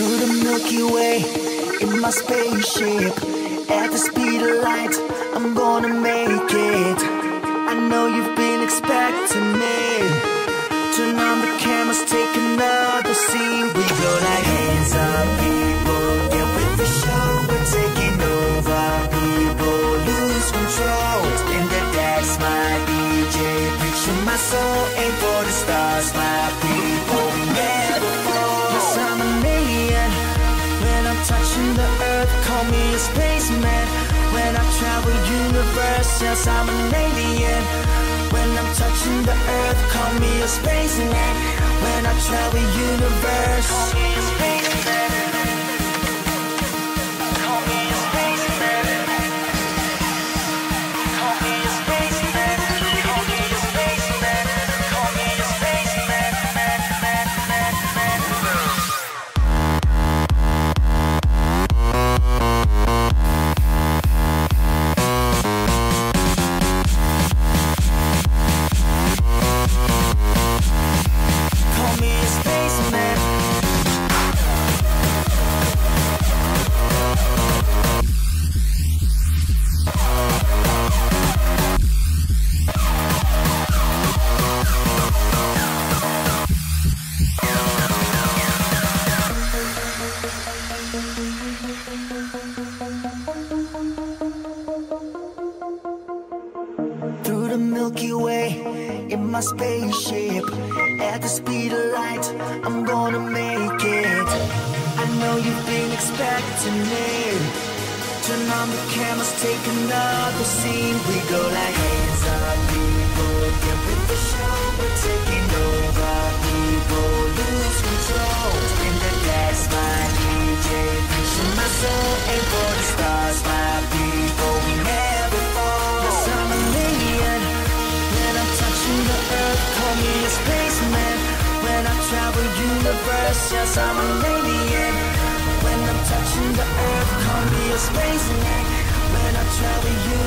Through the Milky Way in my spaceship. At the speed of light, I'm gonna make it. I know you've been expecting me. Turn on the cameras, take another scene. We go like hands up, people. Get with the show, we're taking over. People lose control. In the decks, my DJ. Preaching my soul, aim for the stars, my people. Yes, I'm an alien. When I'm touching the earth, call me a spaceman. When I travel universe, call me a spaceman. Milky Way in my spaceship. At the speed of light, I'm gonna make it. I know you've been expecting me. Turn on the cameras, take another scene. We go like hands up, people. Get with the show, we're taking call me a spaceman. When I travel universe, yes, I'm an alien. When I'm touching the earth, call me a spaceman. When I travel universe,